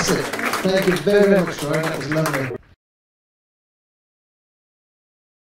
Fantastic. Thank you very, much, Ryan. That was lovely.